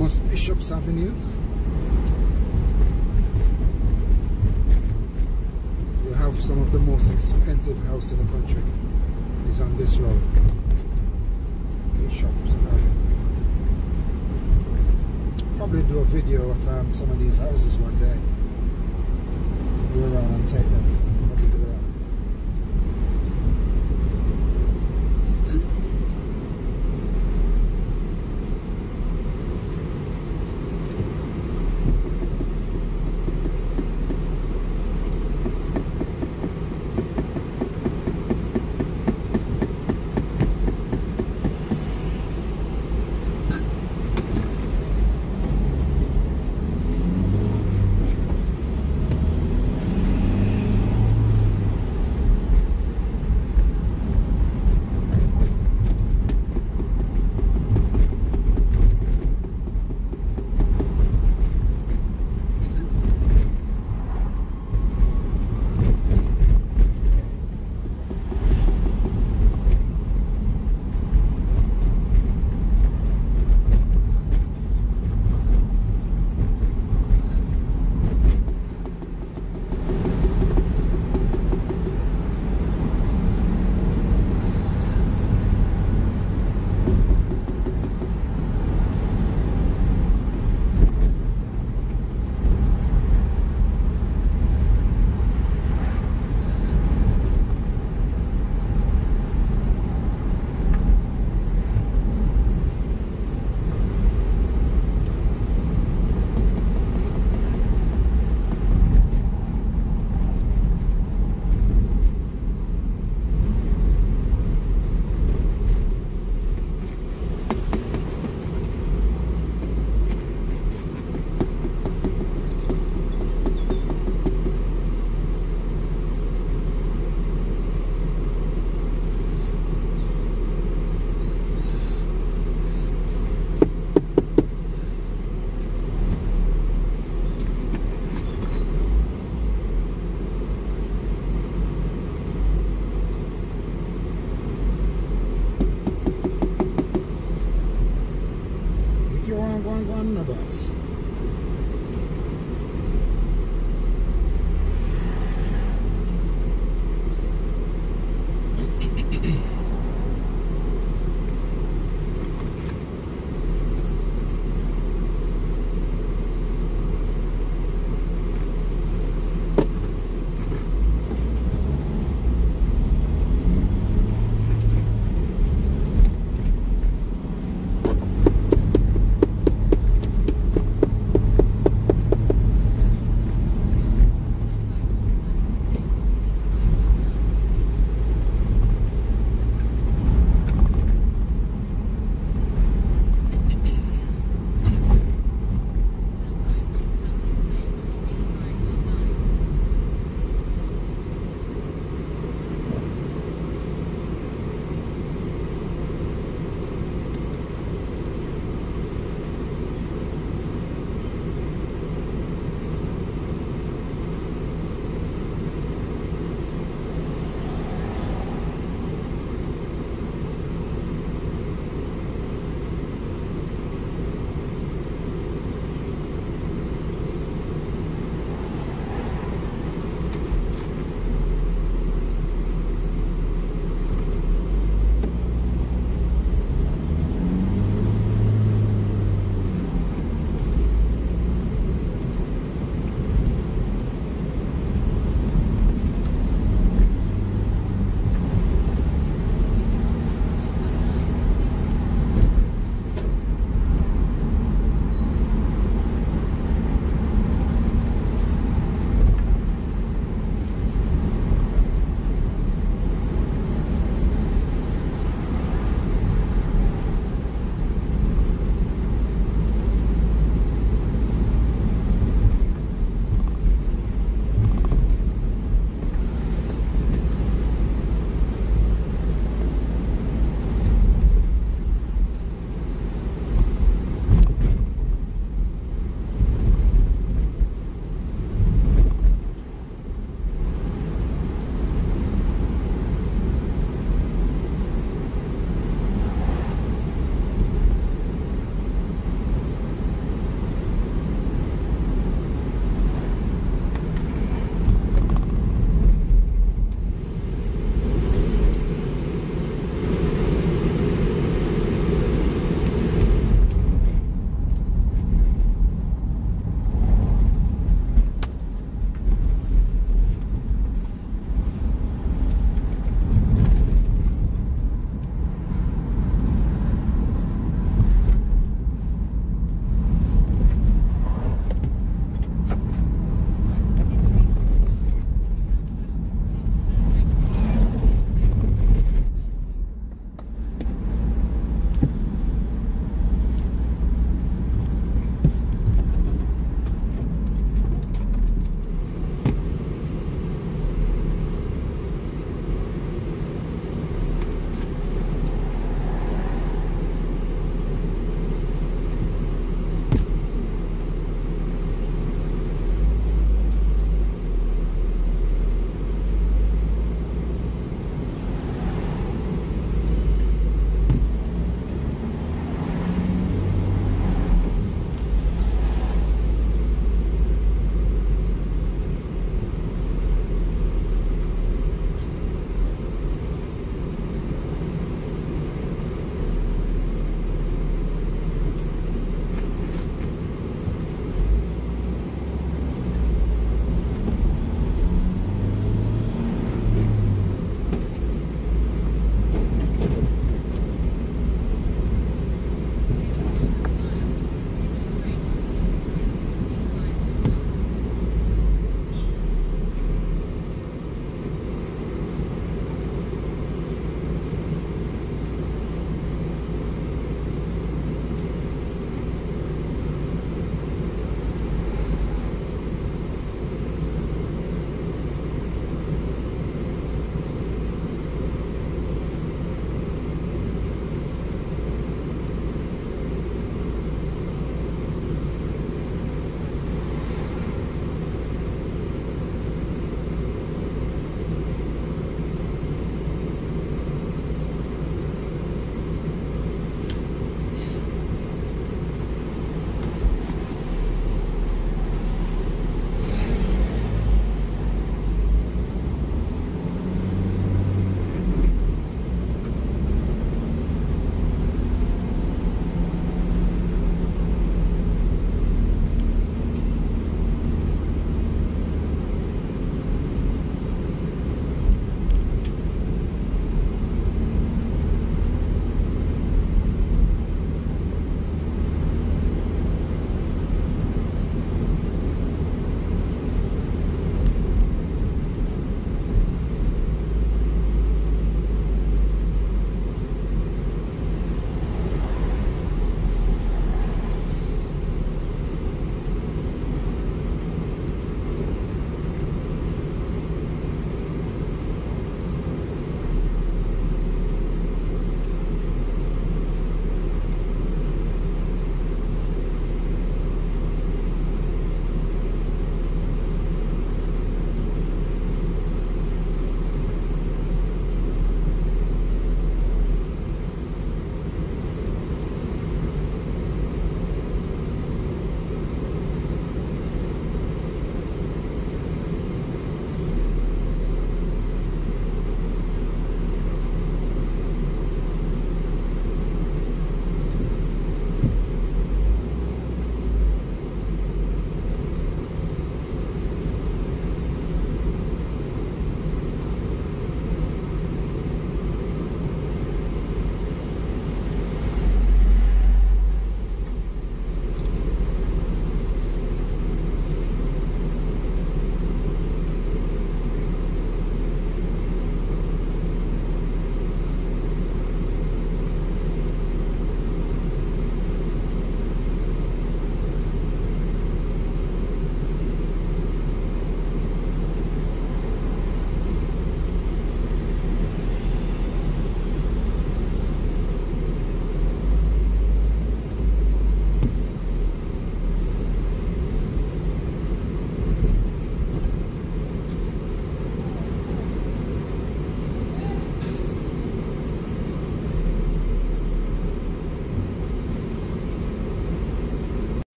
famous Bishops Avenue. You have some of the most expensive house in the country. Is on this road. Bishops Avenue. Probably do a video of um, some of these houses one day. Go around and take them.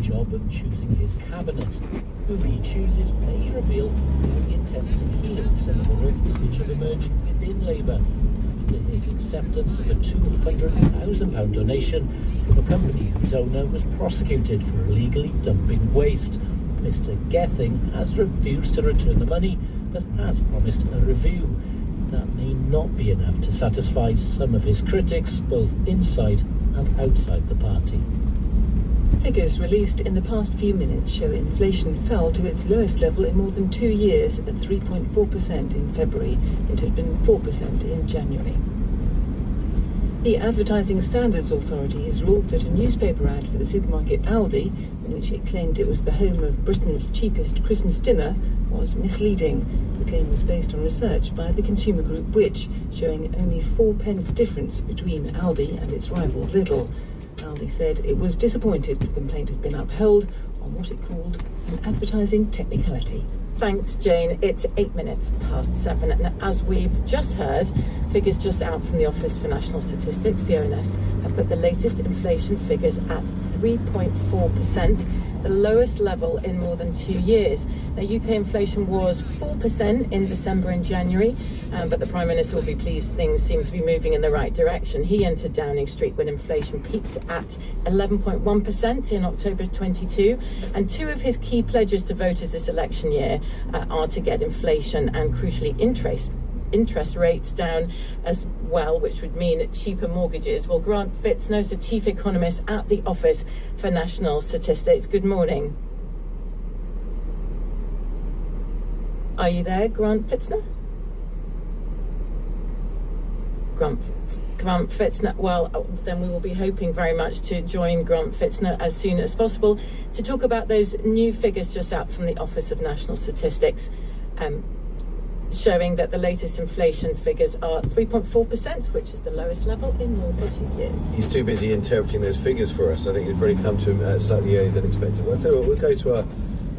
Job of choosing his cabinet. Who he chooses may reveal how he intends to heal the rifts which have emerged within Labour after his acceptance of a £200,000 donation from a company whose owner was prosecuted for illegally dumping waste. Mr. Gething has refused to return the money, but has promised a review. That may not be enough to satisfy some of his critics, both inside and outside the party. Figures released in the past few minutes show inflation fell to its lowest level in more than two years at 3.4% in February. It had been 4% in January. The Advertising Standards Authority has ruled that a newspaper ad for the supermarket Aldi, in which it claimed it was the home of Britain's cheapest Christmas dinner, was misleading. The claim was based on research by the consumer group Which, showing only four pence difference between Aldi and its rival Lidl. Aldi said it was disappointed the complaint had been upheld on what it called an advertising technicality. Thanks, Jane. It's eight minutes past seven. And as we've just heard, figures just out from the Office for National Statistics, the ONS, have put the latest inflation figures at 3.4%, the lowest level in more than two years. Now, UK inflation was 4% in December and January, um, but the Prime Minister will be pleased things seem to be moving in the right direction. He entered Downing Street when inflation peaked at 11.1% in October 22, and two of his key pledges to voters this election year uh, are to get inflation and, crucially, interest interest rates down as well, which would mean cheaper mortgages. Well, Grant Fitzner's the chief economist at the Office for National Statistics. Good morning. Are you there, Grant Fitzner? Grant, Grant Fitzner. Well, uh, then we will be hoping very much to join Grant Fitzner as soon as possible to talk about those new figures just out from the Office of National Statistics. Um, showing that the latest inflation figures are 3.4%, which is the lowest level in more than two years. He's too busy interpreting those figures for us. I think it's probably come to him uh, slightly earlier than expected. Well, we'll go to our,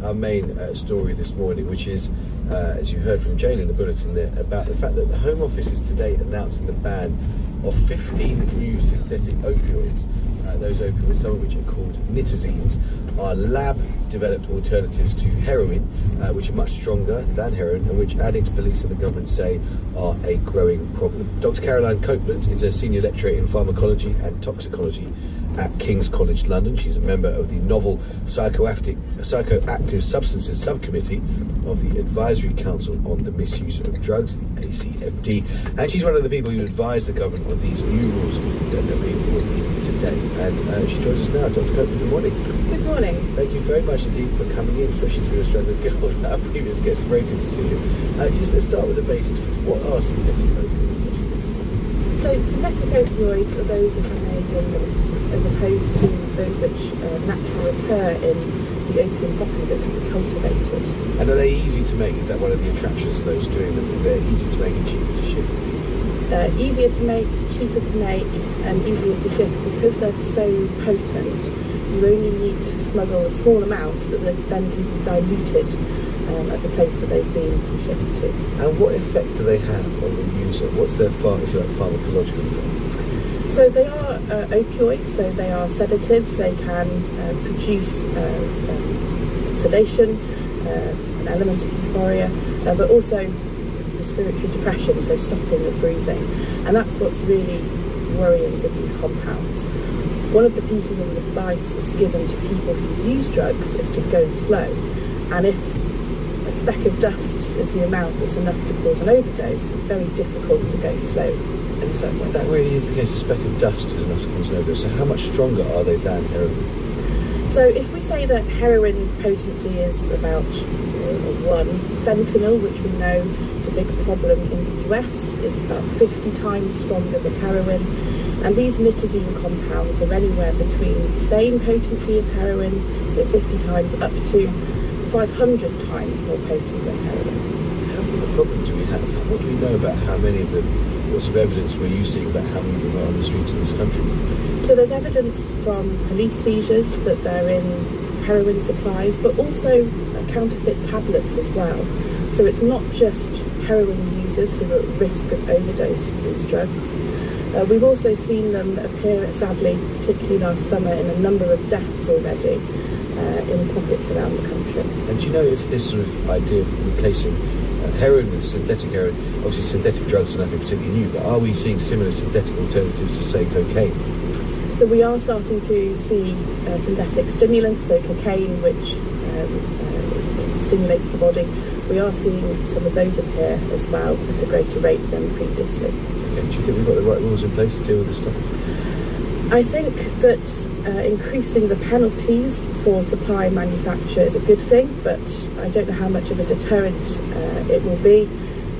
our main uh, story this morning, which is, uh, as you heard from Jane in the bulletin there, about the fact that the Home Office is today announcing the ban of 15 new synthetic opioids. Uh, those opioids, some of which are called nitazenes, are lab developed alternatives to heroin, uh, which are much stronger than heroin and which addicts, police, and the government say are a growing problem. Dr. Caroline Copeland is a senior lecturer in pharmacology and toxicology at King's College London. She's a member of the novel psychoactive, psychoactive substances subcommittee of the Advisory Council on the Misuse of Drugs, the ACMD, and she's one of the people who advised the government on these new rules that are being brought in today. And uh, she joins us now. Dr. Copeland, good morning. Morning. Thank you very much indeed for coming in, especially to Australia Girl, our previous guest. Very good to see you. Uh, just let's start with the basics. What are synthetic opioids such as this? So synthetic opioids are those that are made in as opposed to those which uh, naturally occur in the opium poppy that can be cultivated. And are they easy to make? Is that one of the attractions of those doing them? They're easy to make and cheaper to ship? Uh, easier to make, cheaper to make, and easier to ship because they're so potent. You only need to smuggle a small amount that then can be diluted um, at the place that they've been shipped to. And what effect do they have on the user? What's their ph- if you like, pharmacological effect? So they are uh, opioids, so they are sedatives. They can uh, produce uh, um, sedation, uh, an element of euphoria, uh, but also respiratory depression, so stopping of breathing. And that's what's really worrying with these compounds. One of the pieces of advice that's given to people who use drugs is to go slow. And if a speck of dust is the amount that's enough to cause an overdose, it's very difficult to go slow. And is that, that really is the case? A speck of dust is enough to cause an overdose. So how much stronger are they than heroin? So if we say that heroin potency is about uh, one, fentanyl, which we know a big problem in the US, is about 50 times stronger than heroin. And these nitazene compounds are anywhere between the same potency as heroin, so 50 times up to 500 times more potent than heroin. How big a problem do we have? What do we know about how many of them? What sort of evidence were you seeing about how many of them are on the streets in this country? So there's evidence from police seizures that they're in heroin supplies, but also counterfeit tablets as well. So it's not just heroin users who are at risk of overdose from these drugs. Uh, we've also seen them appear, sadly, particularly last summer, in a number of deaths already uh, in pockets around the country. And do you know if this sort of idea of replacing uh, heroin with synthetic heroin, obviously synthetic drugs are nothing particularly new, but are we seeing similar synthetic alternatives to, say, cocaine? So we are starting to see uh, synthetic stimulants, so cocaine, which um, uh, stimulates the body. We are seeing some of those appear as well at a greater rate than previously. Okay, do you think we've got the right rules in place to deal with this stuff? I think that uh, increasing the penalties for supply and manufacture is a good thing, but I don't know how much of a deterrent uh, it will be.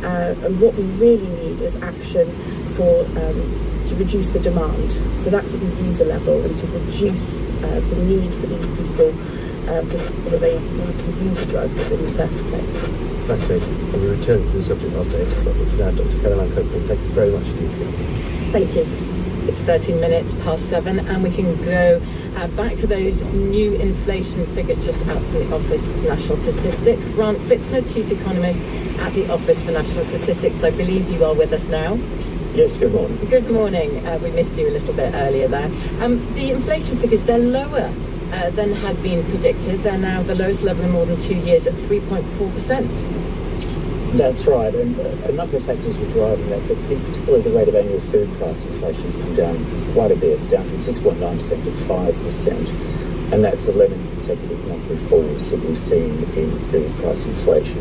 Uh, and what we really need is action for um, to reduce the demand. So that's at the user level and to reduce uh, the need for these people uh, before they need to use drugs in the first place. Fascinating. And we return to the subject after 8 o'clock. But for now, Dr. Caroline Copeland, thank you very much indeed. Thank you. It's 13 minutes past seven, and we can go uh, back to those new inflation figures just out from the Office for National Statistics. Grant Fitzner, Chief Economist at the Office for National Statistics, I believe you are with us now. Yes, good morning. Good morning. Uh, we missed you a little bit earlier there. Um, the inflation figures, they're lower uh, than had been predicted. They're now the lowest level in more than two years at 3.4%. That's right, and uh, a number of factors were driving that, but in particular the rate of annual food price inflation has come down quite a bit, down from 6.9% to 5%, and that's 11 consecutive monthly falls that we've seen in food price inflation.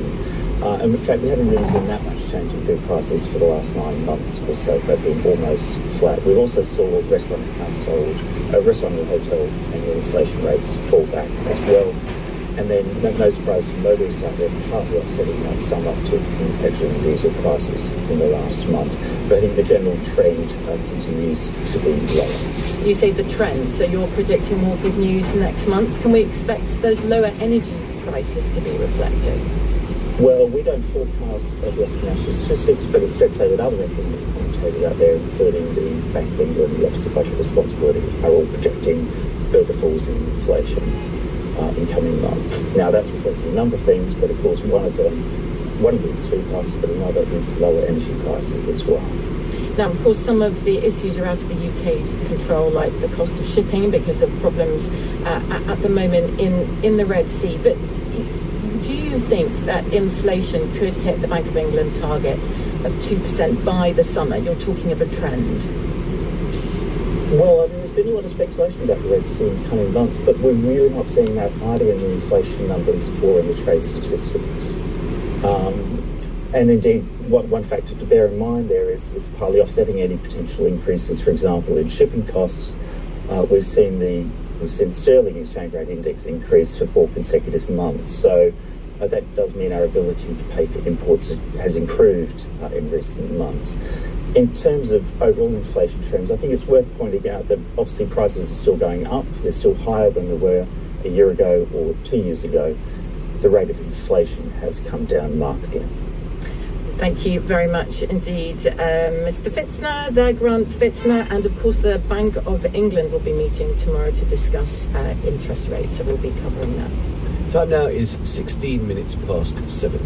Uh, and in fact, we haven't really seen that much change in food prices for the last nine months or so. They've been almost flat. We also saw restaurant and household, uh, restaurant and hotel annual inflation rates fall back as well. And then, no, no surprise, motorists out there partly offsetting that some uptick in petrol and diesel prices in the last month. But I think the general trend uh, continues to be lower. You say the trend, so you're predicting more good news next month. Can we expect those lower energy prices to be reflected? Well, we don't forecast uh, the national statistics, but it's fair to say that other economic commentators out there, including the Bank of England, the Office of Budget Responsibility, are all projecting further falls in inflation uh, in coming months. Now, that's reflecting a number of things, but of course, one of them, one of these prices, but another is lower energy prices as well. Now, of course, some of the issues are out of the UK's control, like the cost of shipping because of problems uh, at the moment in, in the Red Sea. But you think that inflation could hit the Bank of England target of 2% by the summer? You're talking of a trend. Well, I mean, there's been a lot of speculation about the Red Sea in coming months, but we're really not seeing that either in the inflation numbers or in the trade statistics. Um, and indeed, one factor to bear in mind there is it's partly offsetting any potential increases, for example, in shipping costs. Uh, we've seen the we've seen sterling exchange rate index increase for four consecutive months. So that does mean our ability to pay for imports has improved uh, in recent months. In terms of overall inflation trends, I think it's worth pointing out that obviously prices are still going up. They're still higher than they were a year ago or two years ago. The rate of inflation has come down markedly. Thank you very much indeed, um, Mr. Fitzner, the Grant Fitzner, and of course the Bank of England will be meeting tomorrow to discuss uh, interest rates, so we'll be covering that. Time now is 16 minutes past 7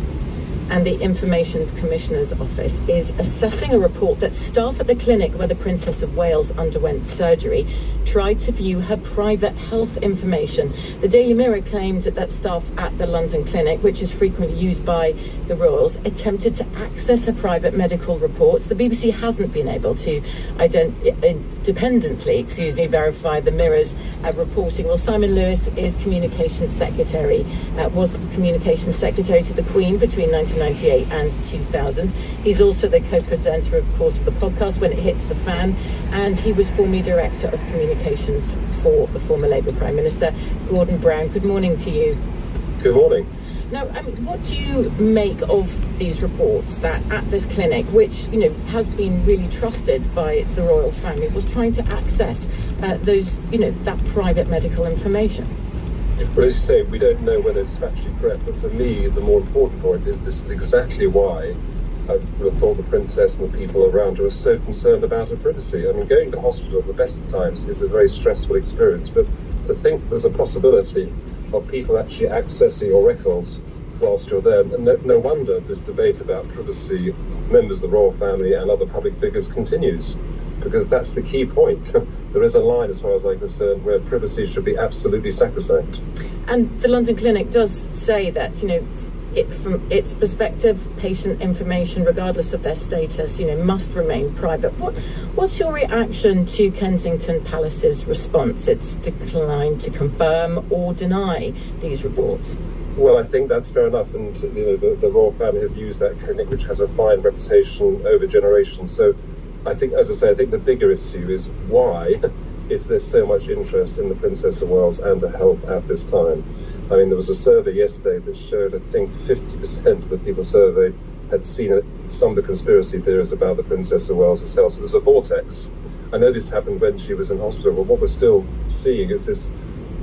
and the Information Commissioner's Office is assessing a report that staff at the clinic where the Princess of Wales underwent surgery tried to view her private health information. The Daily Mirror claimed that staff at the London clinic, which is frequently used by the royals, attempted to access her private medical reports. The BBC hasn't been able to independently, excuse me, verify the Mirror's uh, reporting. Well, Simon Lewis is Communications Secretary, uh, was Communications Secretary to the Queen between 1998 and 2000. He's also the co-presenter, of course, of the podcast When It Hits the Fan, and he was formerly Director of Communications for the former Labour Prime Minister, Gordon Brown. Good morning to you. Good morning. Now, I mean, what do you make of these reports that at this clinic, which you know has been really trusted by the royal family, was trying to access uh, those, you know, that private medical information? Well, as you say, we don't know whether it's factually correct, but for me, the more important point is this is exactly why I would have thought the princess and the people around her are so concerned about her privacy. I mean, going to hospital at the best of times is a very stressful experience, but to think there's a possibility of people actually accessing your records whilst you're there. And no, no wonder this debate about privacy, members of the royal family and other public figures continues, because that's the key point. there is a line, as far as I'm concerned, where privacy should be absolutely sacrosanct. And the London Clinic does say that, you know, it, from its perspective, patient information, regardless of their status, you know, must remain private. What, what's your reaction to Kensington Palace's response? It's declined to confirm or deny these reports. Well, I think that's fair enough, and you know the, the royal family have used that clinic, which has a fine reputation over generations. So, I think, as I say, I think the bigger issue is why is there so much interest in the Princess of Wales and her health at this time. I mean, there was a survey yesterday that showed, I think, 50% of the people surveyed had seen some of the conspiracy theories about the Princess of Wales' health. So there's a vortex. I know this happened when she was in hospital, but what we're still seeing is this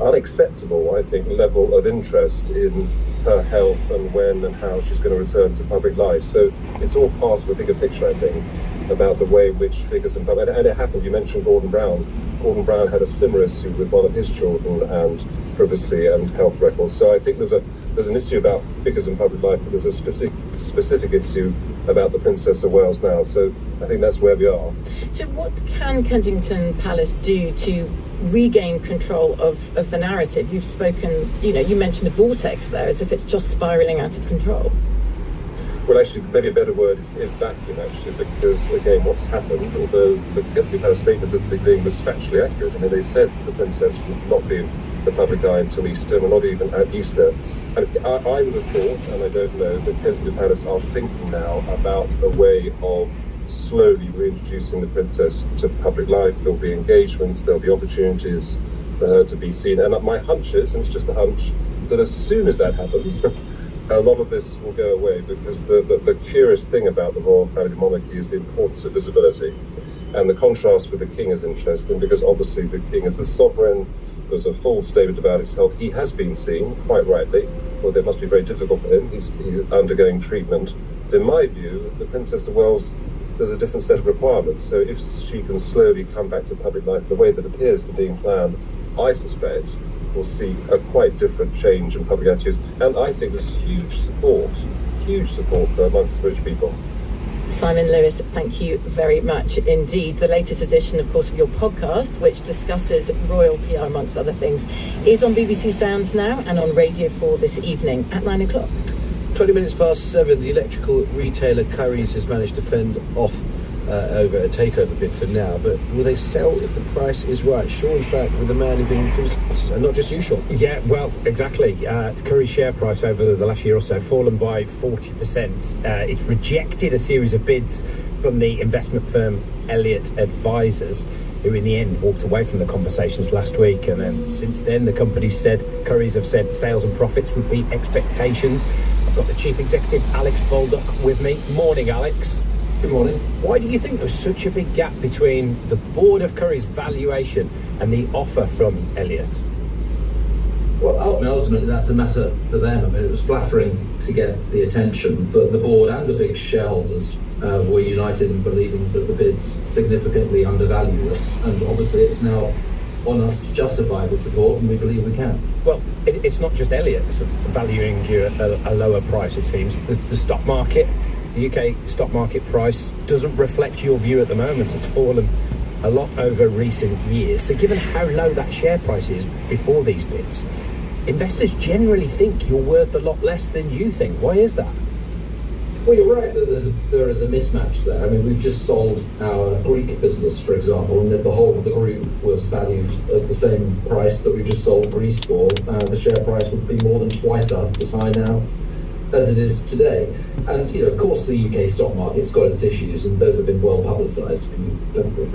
unacceptable, I think, level of interest in her health and when and how she's going to return to public life. So it's all part of a bigger picture, I think, about the way in which figures in public. And it happened, you mentioned Gordon Brown. Gordon Brown had a similar issue with one of his children and privacy and health records. So I think there's a there's an issue about figures in public life, but there's a specific specific issue about the Princess of Wales now. So I think that's where we are. So what can Kensington Palace do to regain control of, of the narrative? You've spoken, you know, you mentioned a vortex there, as if it's just spiralling out of control. Well, actually, maybe a better word is, is vacuum, actually, because, again, what's happened, although the Kensington Palace statement at the beginning was factually accurate, I mean, they said the princess would not be the public eye until Easter, and not even at Easter. And I, I would have thought, and I don't know, that Kensington Palace are thinking now about a way of slowly reintroducing the princess to public life. There'll be engagements, there'll be opportunities for her to be seen. And my hunch is, and it's just a hunch, that as soon as that happens, a lot of this will go away because the, the, the curious thing about the royal family monarchy is the importance of visibility. And the contrast with the king is interesting because obviously the king is the sovereign, there's a full statement about his health. He has been seen, quite rightly, well, it must be very difficult for him. He's, he's undergoing treatment. In my view, the Princess of Wales, there's a different set of requirements. So if she can slowly come back to public life the way that appears to being planned, I suspect we'll see a quite different change in public attitudes. And I think there's huge support, huge support amongst the British people. Simon Lewis, thank you very much indeed. The latest edition, of course, of your podcast, which discusses royal PR amongst other things, is on BBC Sounds now and on Radio 4 this evening at 9 o'clock. 20 minutes past seven, the electrical retailer Currys has managed to fend off uh, over a takeover bid for now, but will they sell if the price is right? Sean's back with the man who's been, and not just you, Sean. Yeah, well, exactly. Uh, Currys share price over the last year or so fallen by 40%. Uh, it's rejected a series of bids from the investment firm Elliott Advisors, who in the end walked away from the conversations last week. And then since then, the company said, Currys have said sales and profits would beat expectations. I've got the chief executive, Alex Baldock, with me. Morning, Alex. Good morning. Why do you think there's such a big gap between the board of Currys valuation and the offer from Elliott? Well, ultimately, that's a matter for them. I mean, it was flattering to get the attention, but the board and the big shareholders uh, were united in believing that the bids significantly undervalue us, and obviously it's now on us to justify the support, and we believe we can. Well, it, it's not just Elliott valuing you at a, a lower price, it seems. The, the stock market the UK stock market price doesn't reflect your view at the moment. It's fallen a lot over recent years. So, given how low that share price is before these bids, investors generally think you're worth a lot less than you think. Why is that? Well, you're right that there's a, there is a mismatch there. I mean, we've just sold our Greek business, for example, and the whole of the group was valued at the same price that we just sold Greece for. Uh, the share price would be more than twice as high now as it is today. And you know, of course, the UK stock market's got its issues, and those have been well publicised.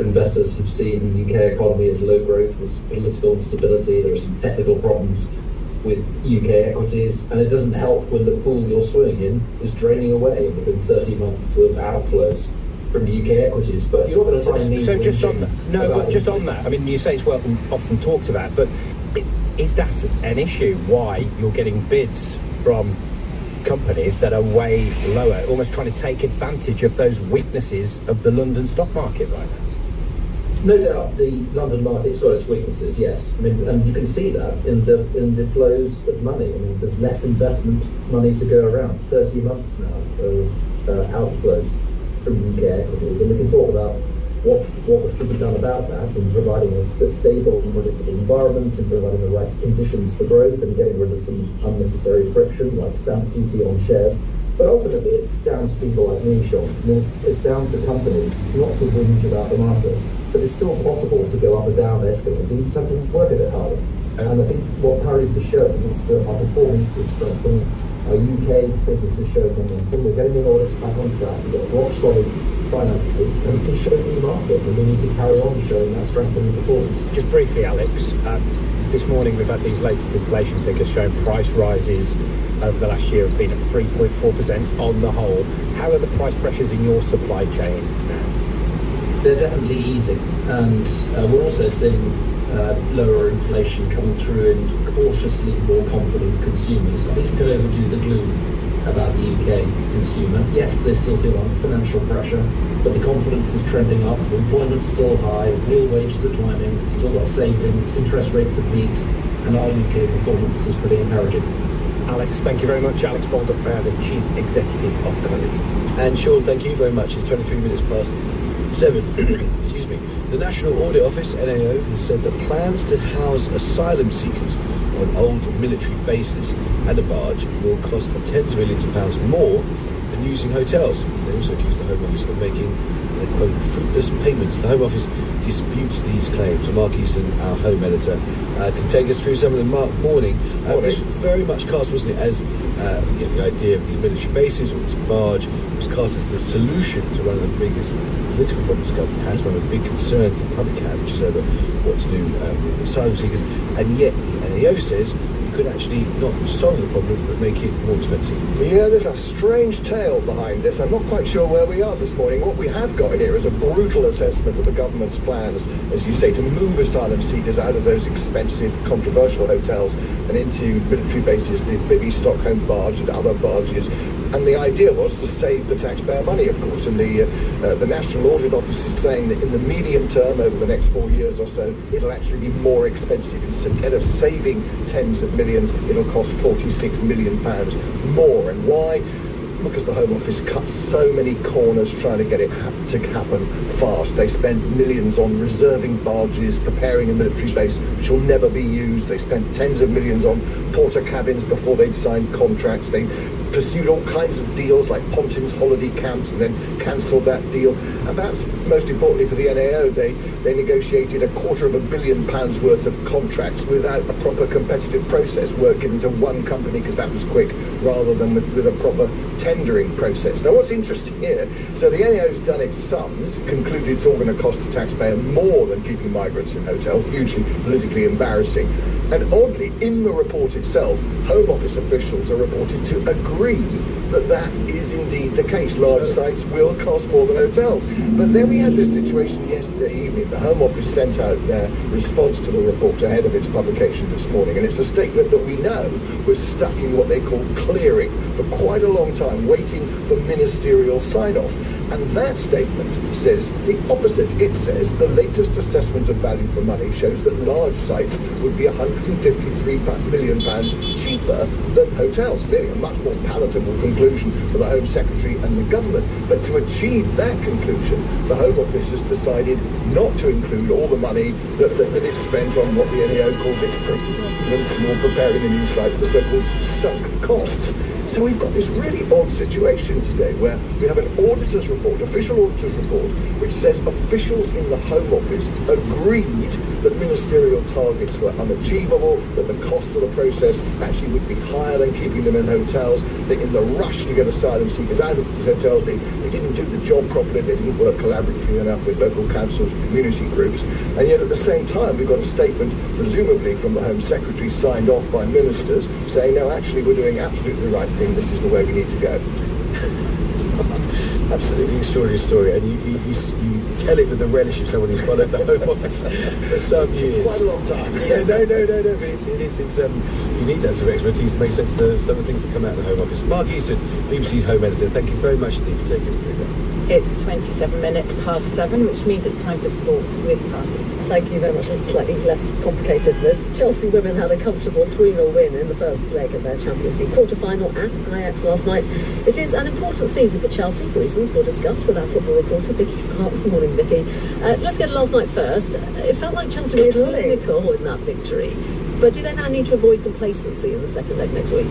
Investors have seen the UK economy as low growth, with political instability. There are some technical problems with UK equities, and it doesn't help when the pool you're swimming in is draining away within 30 months of outflows from the UK equities. But you're not going to find me. So just on that, no, but just on that. I mean, you say it's well often talked about, but is that an issue? Why you're getting bids from companies that are way lower, almost trying to take advantage of those weaknesses of the London stock market right now. No doubt, the London market's got its weaknesses. Yes, I mean, and you can see that in the in the flows of money. I mean, there's less investment money to go around. Thirty months now of uh, outflows from UK equities, and we can talk about what what should be done about that and providing a stable and predictable environment and providing the right conditions for growth and getting rid of some unnecessary friction like stamp duty on shares. But ultimately, it's down to people like me, Sean. It's, it's down to companies not to whinge about the market. But it's still possible to go up and down escalators. You just have to work a bit harder. And I think what Currys has shown is that our performance is strengthening. Our UK business has shown momentum. We're getting the Nordics back on track. We've got rock solid finances, and it's a showing market, and we need to carry on showing that strengthening performance. Just briefly, Alex, um, this morning we've had these latest inflation figures showing price rises over the last year have been at 3.4% on the whole. How are the price pressures in your supply chain now? They're definitely easing, and uh, we're also seeing uh, lower inflation coming through and cautiously more confident consumers. I think you could overdo the gloom about the UK consumer. Yes, they still feel under financial pressure, but the confidence is trending up, employment's still high, real wages are climbing, still got savings, interest rates have peaked, and our UK performance is pretty encouraging. Alex, thank you very much. Alex Baldock, the Chief Executive of the Currys. And Sean, thank you very much. It's 23 minutes past seven. Excuse me. The National Audit Office, NAO, has said that plans to house asylum seekers on old military bases and a barge will cost tens of millions of pounds more than using hotels. They also accuse the Home Office of making, quote, fruitless payments. The Home Office disputes these claims. Mark Easton, our home editor, uh, can take us through some of the Mark morning. Uh, this was very much cast, wasn't it, as uh, you know, the idea of these military bases or this barge was cast as the solution to one of the biggest political problems the government has, one of the big concerns the public have, which is over what to do um, with asylum seekers. And yet the NAO says you could actually not solve the problem but make it more expensive. Yeah, there's a strange tale behind this. I'm not quite sure where we are this morning. What we have got here is a brutal assessment of the government's plans, as you say, to move asylum seekers out of those expensive, controversial hotels and into military bases, the Bibby Stockholm barge and other barges and the idea was to save the taxpayer money, of course. And the uh, the National Audit Office is saying that in the medium term, over the next four years or so, it'll actually be more expensive. Instead of saving tens of millions, it'll cost 46 million pounds more. And why? because the Home Office cut so many corners trying to get it ha- to happen fast. They spent millions on reserving barges, preparing a military base which will never be used. They spent tens of millions on Portakabins before they'd signed contracts. They pursued all kinds of deals like Pontins holiday camps and then cancelled that deal. And perhaps most importantly for the NAO, they, they negotiated a quarter of a billion pounds worth of contracts without a proper competitive process work given to one company because that was quick rather than with, with a proper tendering process. Now what's interesting here, so the NAO's done its sums, concluded it's all going to cost the taxpayer more than keeping migrants in hotel, hugely politically embarrassing. And oddly, in the report itself, Home Office officials are reported to agree free that that is indeed the case. Large sites will cost more than hotels. But then we had this situation yesterday evening. The Home Office sent out their response to the report ahead of its publication this morning. And it's a statement that we know was stuck in what they call clearing for quite a long time, waiting for ministerial sign-off. And that statement says the opposite. It says the latest assessment of value for money shows that large sites would be 153 million pounds cheaper than hotels. Clearly a much more palatable conclusion for the Home Secretary and the government. But to achieve that conclusion, the Home Office has decided not to include all the money that, that, that it's spent on what the NAO calls its or preparing the new sites, the so-called sunk costs. So we've got this really odd situation today where we have an auditor's report, official auditor's report, which says officials in the Home Office agreed that ministerial targets were unachievable, that the cost of the process actually would be higher than keeping them in hotels, that in the rush to get asylum seekers out of these hotels, they, they didn't do the job properly, they didn't work collaboratively enough with local councils and community groups. And yet at the same time, we've got a statement, presumably from the Home Secretary, signed off by ministers, saying, no, actually, we're doing absolutely the right thing. This is the way we need to go. Absolutely extraordinary story, and you, you, you, you tell it with the relish of someone who's followed the Home Office for some years. Quite a long time. Yeah, no, no, no, no. But it's, it is. It's um, you need that sort of expertise to make sense of the, some of the things that come out of the Home Office. Mark Easton, BBC Home Editor, thank you very much indeed for taking us through that. It's 27 minutes past seven, which means it's time for sport with. Thank you very much. It's slightly less complicated this. Chelsea women had a comfortable 3-0 win in the first leg of their Champions League quarter-final at Ajax last night. It is an important season for Chelsea for reasons we'll discuss with our football reporter Vicky Sparks. Morning, Vicky. Uh, let's get last night first. It felt like Chelsea were clinical in that victory. But do they now need to avoid complacency in the second leg next week?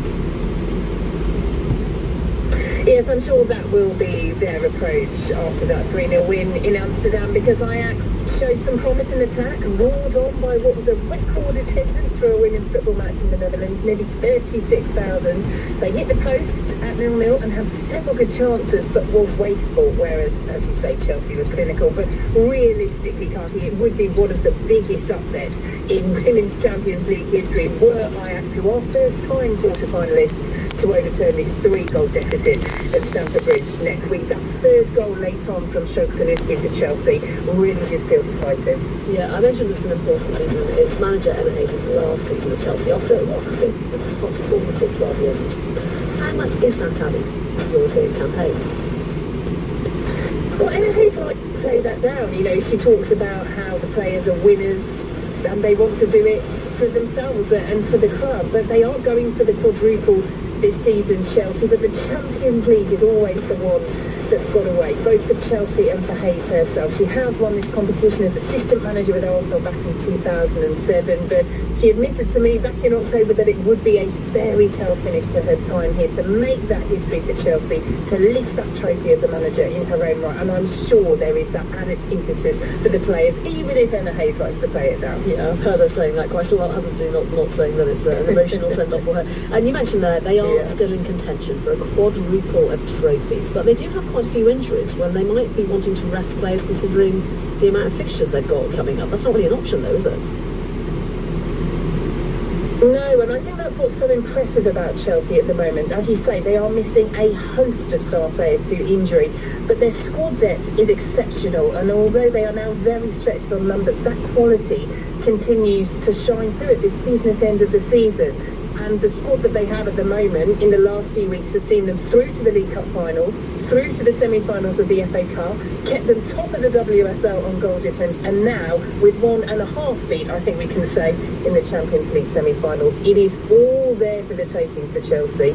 Yes, I'm sure that will be their approach after that 3-0 win in Amsterdam because Ajax showed some promise in attack, roared on by what was a record attendance for a women's football match in the Netherlands, nearly 36,000. They hit the post at nil-nil and had several good chances but were wasteful, whereas, as you say, Chelsea were clinical. But realistically, Karthi, it would be one of the biggest upsets in Women's Champions League history were Ajax, who are first-time quarter-finalists, to overturn this three-goal deficit at Stamford Bridge next week. That third goal late on from Sjoeke Nüsken for Chelsea really did feel decisive. Yeah, I mentioned it's an important season. It's manager Emma Hayes' last season at Chelsea after, I think, what's formative 12 years. How much is that adding to the European campaign? Well, Emma Hayes like to play that down. You know, she talks about how the players are winners and they want to do it for themselves and for the club, but they aren't going for the quadruple this season, Chelsea, but the Champions League is always the one that's got away, both for Chelsea and for Hayes herself. She has won this competition as assistant manager with Arsenal back in 2007, but she admitted to me back in October that it would be a fairy tale finish to her time here to make that history for Chelsea, to lift that trophy as a manager in her own right. And I'm sure there is that added impetus for the players, even if Emma Hayes likes to play it down. Yeah, I've heard her saying that quite a lot, hasn't she? Not, not saying that it's an emotional send-off for her. And you mentioned that they are Yeah. still in contention for a quadruple of trophies, but they do have quite a few injuries when they might be wanting to rest players considering the amount of fixtures they've got coming up. That's not really an option though, is it? No, and I think that's what's so impressive about Chelsea at the moment. As you say, they are missing a host of star players through injury, but their squad depth is exceptional. And although they are now very stretched on numbers, that quality continues to shine through at this business end of the season. And the squad that they have at the moment in the last few weeks has seen them through to the League Cup final, through to the semi-finals of the FA Cup, kept them top of the WSL on goal difference, and now with one and a half feet, I think we can say, in the Champions League semi-finals. It is all there for the taking for Chelsea.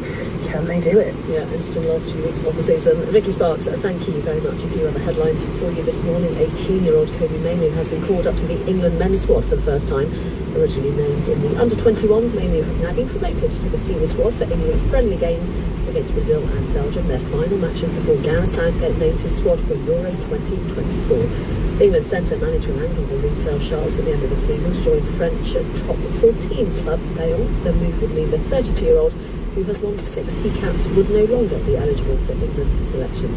Can they do it? Yeah, interesting last few weeks of the season. Vicky Sparks, thank you very much. A few other headlines for you this morning. 18-year-old Kobe Mainoo has been called up to the England men's squad for the first time. Originally named in the under-21s, Mainoo has now been promoted to the senior squad for England's friendly games against Brazil and Belgium, their final matches before Gareth Southgate names his squad for Euro 2024. England centre Manu Tuilagi will leave Sale Sharks at the end of the season to join French top 14 club Bayonne. The move would mean the 32-year-old who has won 60 caps would no longer be eligible for England selection.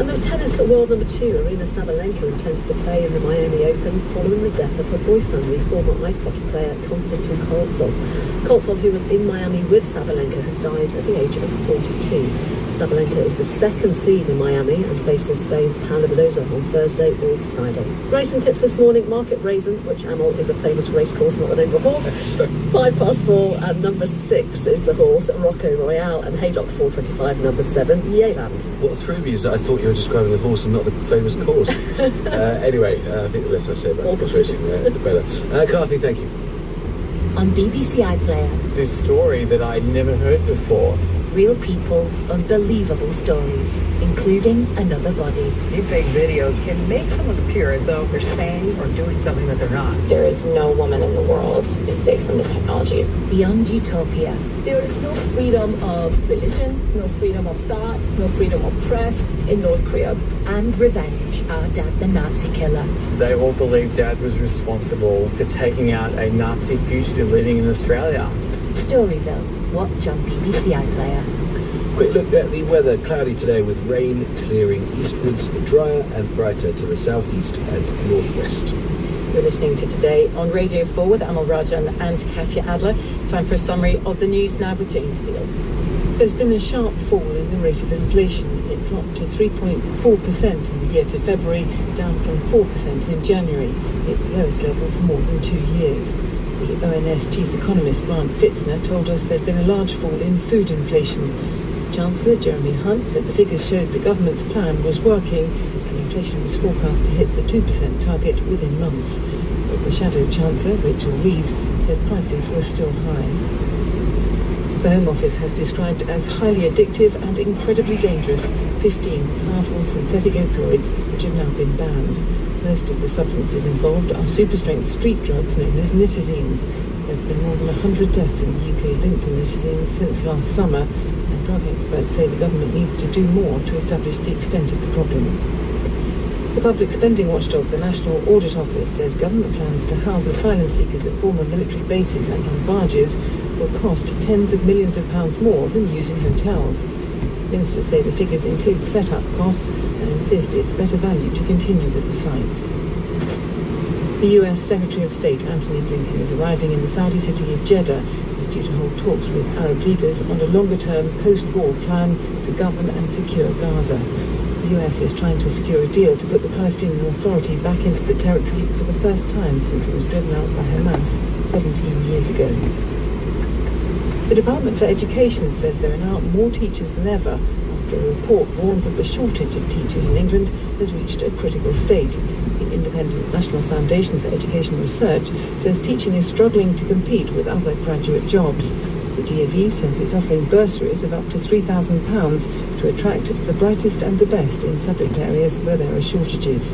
And the tennis world number two, Aryna Sabalenka, intends to play in the Miami Open following the death of her boyfriend, the former ice hockey player Konstantin Koltsov. Koltsov, who was in Miami with Sabalenka, has died at the age of 42. Sabalenka is the second seed in Miami and faces Spain's Paula Badosa on Thursday or Friday. Racing tips this morning, Market Rasen, which Amol is a famous racecourse, not the name of a horse. Five past four and number six is the horse, Rocco Royale, and Haydock 425, number seven, Yeland. What threw me is that I thought you were describing a horse and not the famous course. uh, anyway, uh, I think the less I say about horse racing, uh, the better. Uh, Karthi, thank you. On BBC iPlayer, This story that I'd never heard before. Real people, unbelievable stories, including another body. Deepfake videos can make someone appear as though they're saying or doing something that they're not. There is no woman in the world is safe from this technology. Beyond Utopia, There is no freedom of religion, no freedom of thought, no freedom of press in North Korea. and Revenge, Our Dad the Nazi Killer. They all believe Dad was responsible for taking out a Nazi fugitive living in Australia. Storyville, watch on BBC iPlayer. Quick look at the weather. Cloudy today with rain clearing eastwards, drier and brighter to the southeast and northwest. You're listening to Today on Radio 4 with Amol Rajan and Kasia Adler. Time for a summary of the news now with Jane Steele. There's been a sharp fall in the rate of inflation. It dropped to 3.4% in the year to February, down from 4% in January, its lowest level for more than two years. The ONS chief economist Grant Fitzner told us there'd been a large fall in food inflation. Chancellor Jeremy Hunt said the figures showed the government's plan was working and inflation was forecast to hit the 2% target within months. But the Shadow Chancellor, Rachel Reeves, said prices were still high. The Home Office has described as highly addictive and incredibly dangerous 15 powerful synthetic opioids which have now been banned. Most of the substances involved are super-strength street drugs known as nitazenes. There have been more than 100 deaths in the UK linked to nitazenes since last summer, and drug experts say the government needs to do more to establish the extent of the problem. The public spending watchdog, the National Audit Office, says government plans to house asylum seekers at former military bases and on barges will cost tens of millions of pounds more than using hotels. Ministers say the figures include set-up costs and insist it's better value to continue with the sites. The US Secretary of State Antony Blinken is arriving in the Saudi city of Jeddah. He's due to hold talks with Arab leaders on a longer-term post-war plan to govern and secure Gaza. The US is trying to secure a deal to put the Palestinian Authority back into the territory for the first time since it was driven out by Hamas 17 years ago. The Department for Education says there are now more teachers than ever after a report warned that the shortage of teachers in England has reached a critical state. The Independent National Foundation for Education Research says teaching is struggling to compete with other graduate jobs. The DFE says it's offering bursaries of up to £3,000 to attract the brightest and the best in subject areas where there are shortages.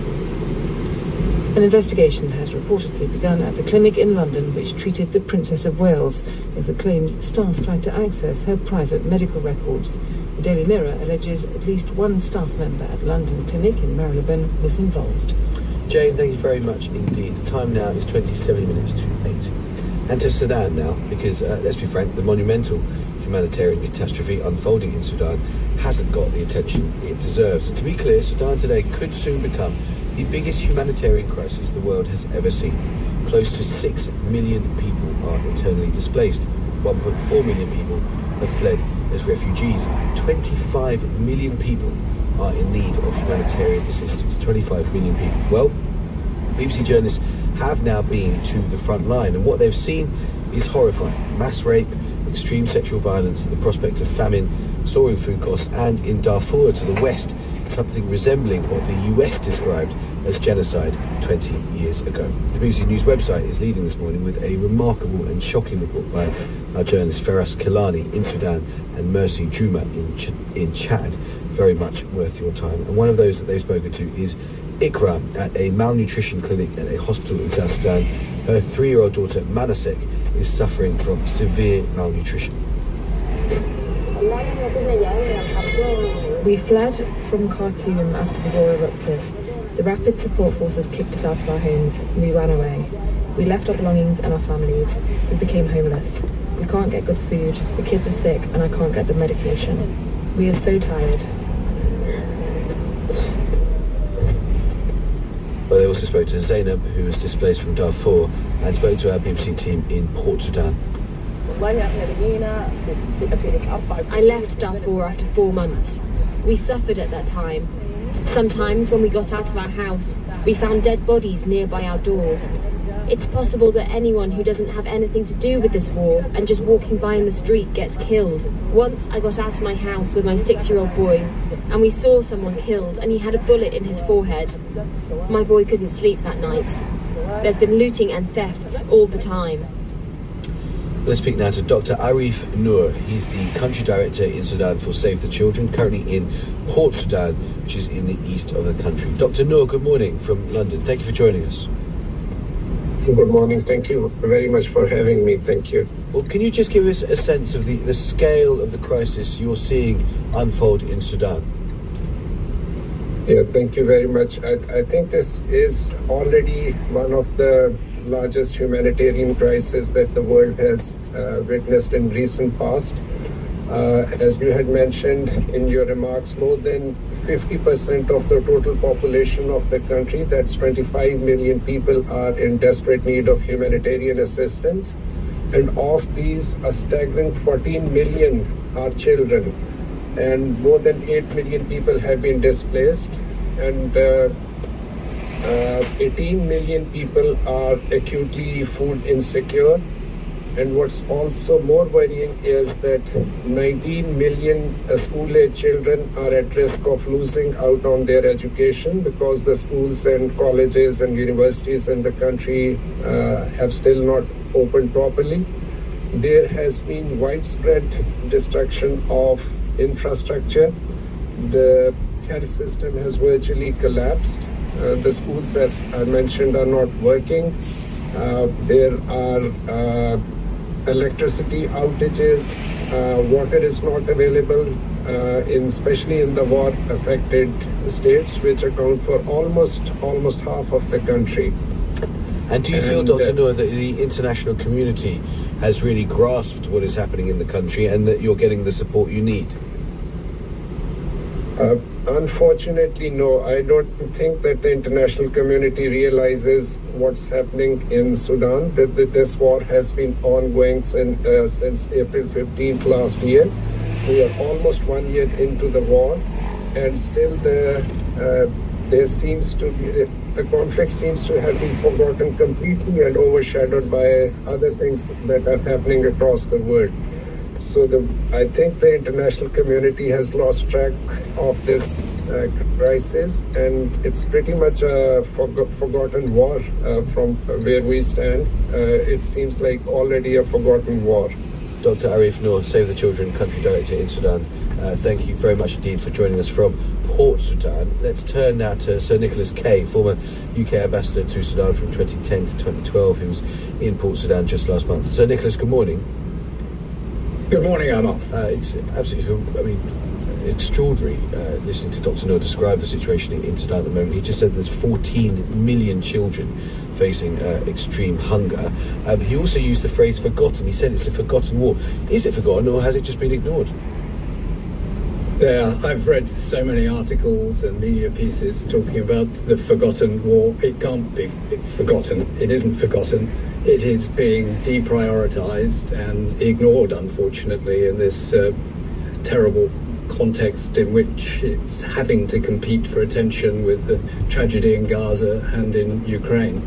An investigation has reportedly begun at the clinic in London which treated the Princess of Wales over claims staff tried to access her private medical records. The Daily Mirror alleges at least one staff member at the London clinic in Marylebone was involved. Jane, thank you very much indeed. The time now is 27 minutes to 8. And to Sudan now, because uh, let's be frank, the monumental humanitarian catastrophe unfolding in Sudan hasn't got the attention it deserves. And to be clear, Sudan today could soon become the biggest humanitarian crisis the world has ever seen. Close to 6 million people are internally displaced. 1.4 million people have fled as refugees. 25 million people are in need of humanitarian assistance. 25 million people. Well, BBC journalists have now been to the front line, and what they've seen is horrifying. Mass rape, extreme sexual violence, the prospect of famine, soaring food costs, and in Darfur to the west, something resembling what the US described as genocide 20 years ago. The BBC News website is leading this morning with a remarkable and shocking report by our journalist Feras Kilani in Sudan and Mercy Juma in, Ch- in Chad. Very much worth your time. And one of those that they've spoken to is Ikra at a malnutrition clinic at a hospital in South Sudan. Her three-year-old daughter Manasek is suffering from severe malnutrition. We fled from Khartoum after the war erupted. The rapid support forces kicked us out of our homes. We ran away. We left our belongings and our families. We became homeless. We can't get good food. The kids are sick and I can't get the medication. We are so tired. Well, they also spoke to Zainab, who was displaced from Darfur, and spoke to our BBC team in Port Sudan. I left Darfur after four months. We suffered at that time. Sometimes when we got out of our house, we found dead bodies nearby our door. It's possible that anyone who doesn't have anything to do with this war and just walking by in the street gets killed. Once I got out of my house with my six-year-old boy and we saw someone killed and he had a bullet in his forehead. My boy couldn't sleep that night. There's been looting and thefts all the time. Let's speak now to Dr. Arif Noor. He's the country director in Sudan for Save the Children, currently in Port Sudan, which is in the east of the country. Dr. Noor, good morning from London. Thank you for joining us. Good morning. Thank you very much for having me. Thank you. Well, can you just give us a sense of the, the scale of the crisis you're seeing unfold in Sudan? Yeah, thank you very much. I, I think this is already one of the largest humanitarian crisis that the world has uh, witnessed in recent past. Uh, as you had mentioned in your remarks, more than 50% of the total population of the country, that's 25 million people, are in desperate need of humanitarian assistance. And of these, a staggering 14 million are children. And more than 8 million people have been displaced. And uh, uh, 18 million people are acutely food insecure. And what's also more worrying is that 19 million uh, school-age children are at risk of losing out on their education because the schools and colleges and universities in the country uh, have still not opened properly. There has been widespread destruction of infrastructure. The health system has virtually collapsed. Uh, the schools, as I mentioned, are not working. Uh, there are uh, electricity outages, uh, water is not available, uh, in, especially in the war affected states, which account for almost almost half of the country. And do you feel, And, Dr. Noor, that the international community has really grasped what is happening in the country and that you're getting the support you need? Uh, unfortunately, no. I don't think that the international community realizes what's happening in Sudan. That, that this war has been ongoing since, uh, since April 15th last year. We are almost one year into the war, and still the uh, there seems to be the conflict seems to have been forgotten completely and overshadowed by other things that are happening across the world. So the, I think the international community has lost track of this uh, crisis, and it's pretty much a forgo- forgotten war uh, from where we stand. Uh, it seems like already a forgotten war. Dr. Arif Noor, Save the Children Country Director in Sudan. Uh, thank you very much indeed for joining us from Port Sudan. Let's turn now to Sir Nicholas Kay, former UK ambassador to Sudan from 2010 to 2012. He was in Port Sudan just last month. Sir Nicholas, good morning. Good morning, Emma. Uh, it's absolutely, I mean, extraordinary uh, listening to Dr. Noor describe the situation in, Sudan at the moment. He just said there's 14 million children facing uh, extreme hunger. Um, he also used the phrase forgotten. He said it's a forgotten war. Is it forgotten or has it just been ignored? There, I've read so many articles and media pieces talking about the forgotten war. It can't be forgotten. It isn't forgotten. It is being deprioritized and ignored, unfortunately, in this uh, terrible context in which it's having to compete for attention with the tragedy in Gaza and in Ukraine.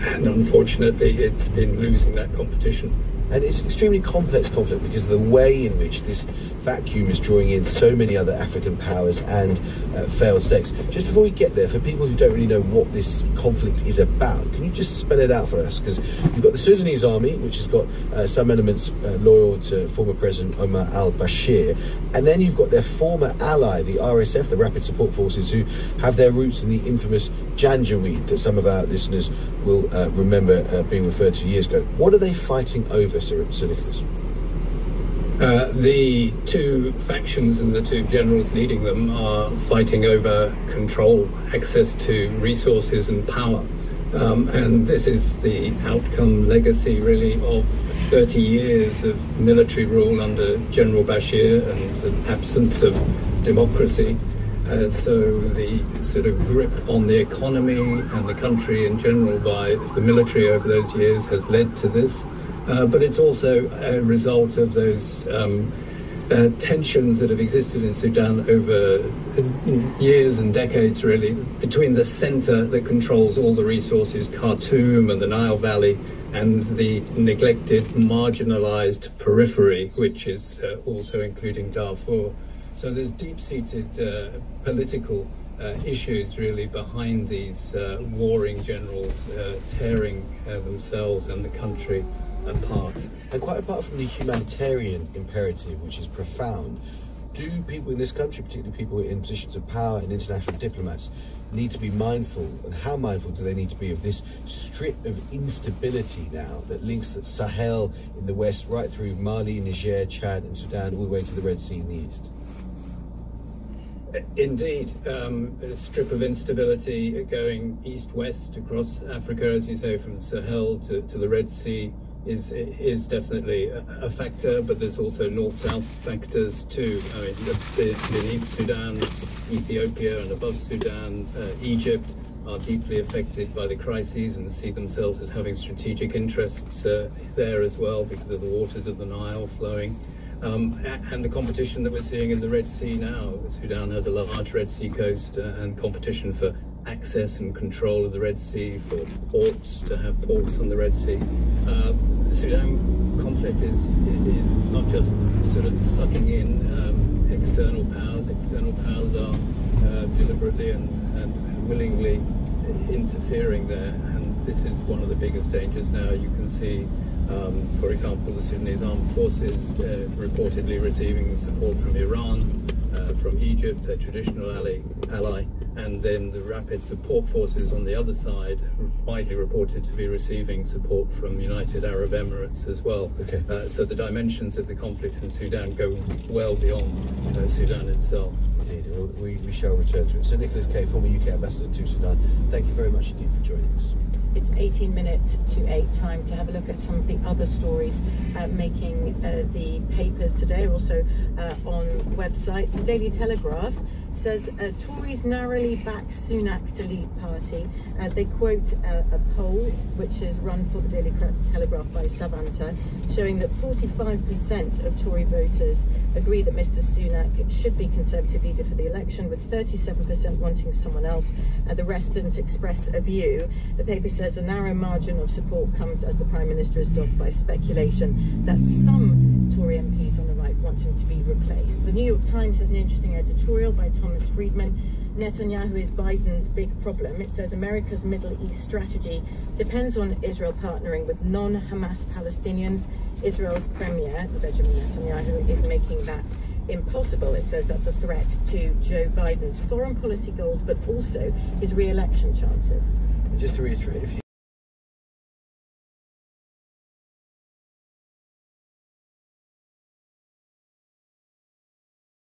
And unfortunately, it's been losing that competition. And it's an extremely complex conflict because of the way in which this vacuum is drawing in so many other African powers and uh, failed states. Just before we get there, for people who don't really know what this conflict is about, can you just spell it out for us? Because you've got the Sudanese army, which has got uh, some elements uh, loyal to former President Omar al Bashir, and then you've got their former ally, the RSF, the Rapid Support Forces, who have their roots in the infamous Janjaweed that some of our listeners will uh, remember uh, being referred to years ago. What are they fighting over, Sir, Nicholas? Uh, the two factions and the two generals leading them are fighting over control, access to resources and power. Um, and this is the outcome legacy, really, of 30 years of military rule under General Bashir and the absence of democracy. Uh, so the sort of grip on the economy and the country in general by the military over those years has led to this. Uh, but it's also a result of those um, uh, tensions that have existed in Sudan over years and decades, really, between the center that controls all the resources, Khartoum and the Nile Valley, and the neglected, marginalized periphery, which is uh, also including Darfur. So there's deep-seated uh, political uh, issues really behind these uh, warring generals uh, tearing uh, themselves and the country apart. And quite apart from the humanitarian imperative, which is profound, do people in this country, particularly people in positions of power and international diplomats, need to be mindful, and how mindful do they need to be of this strip of instability now that links the Sahel in the west right through Mali, Niger, Chad, and Sudan, all the way to the Red Sea in the east? Indeed, um, a strip of instability going east-west across Africa, as you say, from Sahel to, to the Red Sea is is definitely a, factor, but there's also north-south factors too. I mean, beneath Sudan, Ethiopia, and above Sudan, uh, Egypt are deeply affected by the crises and see themselves as having strategic interests uh, there as well because of the waters of the Nile flowing. Um, and the competition that we're seeing in the Red Sea now. Sudan has a large Red Sea coast uh, and competition for access and control of the Red Sea, for ports to have ports on the Red Sea. Uh, the Sudan conflict is is not just sort of sucking in um, external powers. External powers are uh, deliberately and, and willingly interfering there, and this is one of the biggest dangers now. You can see, um, for example, the Sudanese armed forces uh, reportedly receiving support from Iran, uh, from Egypt, a traditional ally, ally, and then the rapid support forces on the other side, widely reported to be receiving support from United Arab Emirates as well. Okay. Uh, so the dimensions of the conflict in Sudan go well beyond uh, Sudan itself. Indeed, we, we shall return to it. So Nicholas Kay, former UK ambassador to Sudan, thank you very much indeed for joining us. It's 18 minutes to 8 time to have a look at some of the other stories uh, making uh, the papers today, also uh, on websites. The Daily Telegraph says uh, Tories narrowly back Sunak to lead party. Uh, they quote uh, a poll which is run for the Daily Telegraph by Savanta, showing that 45% of Tory voters agree that Mr Sunak should be Conservative leader for the election, with 37% wanting someone else. Uh, the rest didn't express a view. The paper says a narrow margin of support comes as the Prime Minister is dogged by speculation that some Tory MPs on the right want him to be replaced. The New York Times has an interesting editorial by Thomas Friedman. Netanyahu is Biden's big problem. It says America's Middle East strategy depends on Israel partnering with non Hamas Palestinians. Israel's Premier, Benjamin Netanyahu, is making that impossible. It says that's a threat to Joe Biden's foreign policy goals, but also his re election chances. Just to reiterate, if you